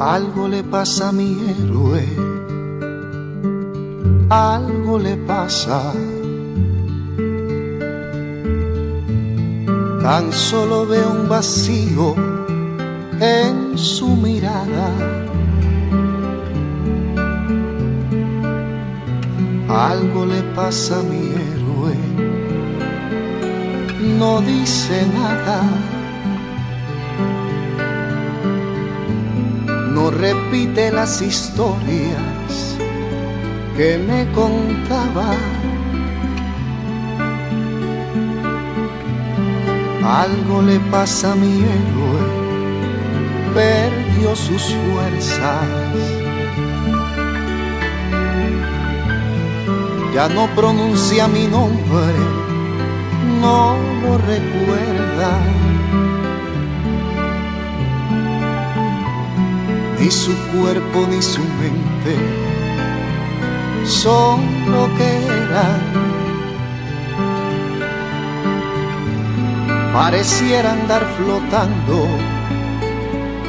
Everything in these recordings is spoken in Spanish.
Algo le pasa a mi héroe, algo le pasa. Tan solo veo un vacío en su mirada. Algo le pasa a mi héroe, no dice nada. Repite las historias que me contaba. Algo le pasa a mi héroe, perdió sus fuerzas. Ya no pronuncia mi nombre, no lo recuerda. Ni su cuerpo ni su mente son lo que eran. Pareciera andar flotando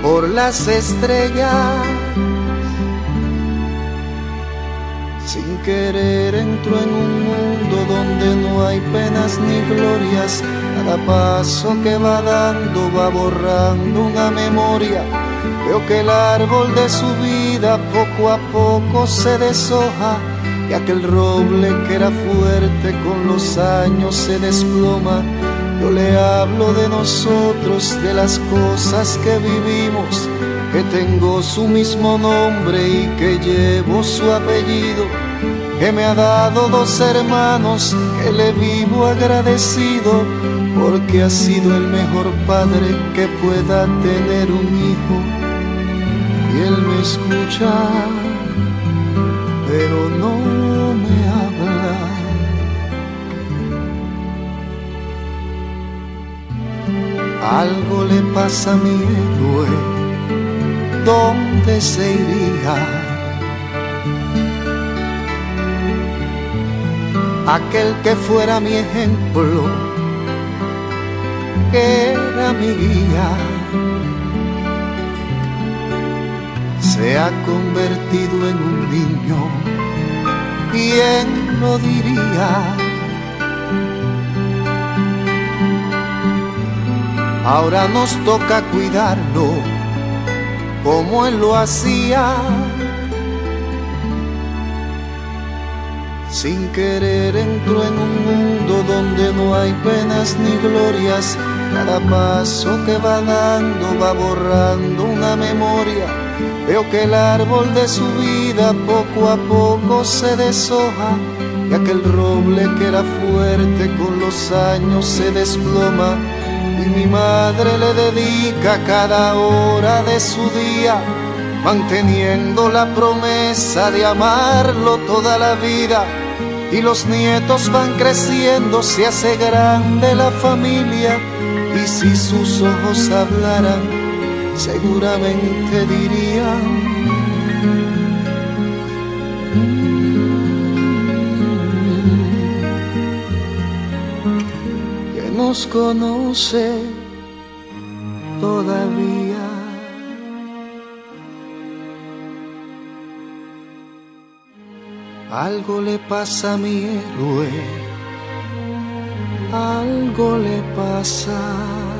por las estrellas. Sin querer entró en un mundo donde no hay penas ni glorias. Cada paso que va dando va borrando una memoria. Veo que el árbol de su vida poco a poco se deshoja y aquel roble que era fuerte con los años se desploma. Yo le hablo de nosotros, de las cosas que vivimos, que tengo su mismo nombre y que llevo su apellido, que me ha dado dos hermanos, que le vivo agradecido, porque ha sido el mejor padre que pueda tener un hijo. Y él me escucha, pero no me habla. Algo le pasa a mi héroe, ¿dónde se iría? Aquel que fuera mi ejemplo, que era mi guía, se ha convertido en un niño, ¿quién lo diría? Ahora nos toca cuidarlo como él lo hacía. Sin querer entró en un mundo donde no hay penas ni glorias. Cada paso que va dando va borrando una memoria. Veo que el árbol de su vida poco a poco se deshoja y aquel roble que era fuerte con los años se desploma y mi madre le dedica cada hora de su día, manteniendo la promesa de amarlo toda la vida. Y los nietos van creciendo, se hace grande la familia, y si sus ojos hablaran, seguramente dirían. Nos conoce todavía. Algo le pasa a mi héroe, algo le pasa.